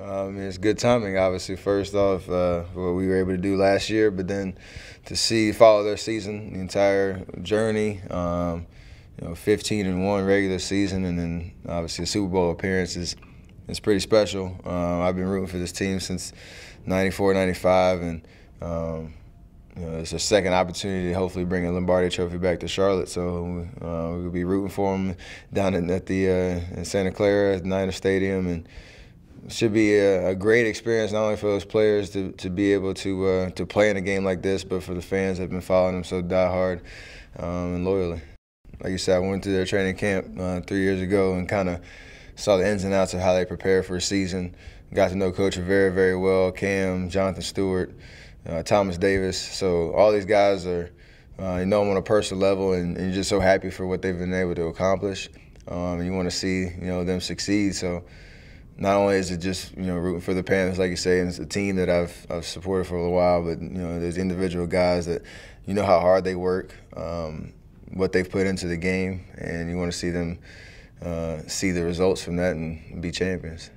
Um, it's good timing, obviously. First off, uh, what we were able to do last year, but then to see follow their season, the entire journey. Um, you know, 15 and one regular season, and then obviously a Super Bowl appearance is is pretty special. Um, I've been rooting for this team since '94, '95, and um, you know, it's a second opportunity to hopefully bring a Lombardi Trophy back to Charlotte. So uh, we'll be rooting for them down in, at the uh, in Santa Clara at Niner Stadium, and should be a, a, great experience not only for those players to, to be able to uh, to play in a game like this, but for the fans that have been following them so diehard um, and loyally. Like you said, I went to their training camp uh, three years ago and kind of saw the ins and outs of how they prepare for a season. Got to know Coach very, very well. Cam, Jonathan Stewart, uh, Thomas Davis. So all these guys are, uh, you know them on a personal level, and, and, you're just so happy for what they've been able to accomplish. Um, you want to see, you know, them succeed. So not only is it just you know rooting for the Panthers, like you say, and it's a team that I've I've supported for a while, but you know there's individual guys that you know how hard they work, um, what they've put into the game, and you want to see them uh, see the results from that and be champions.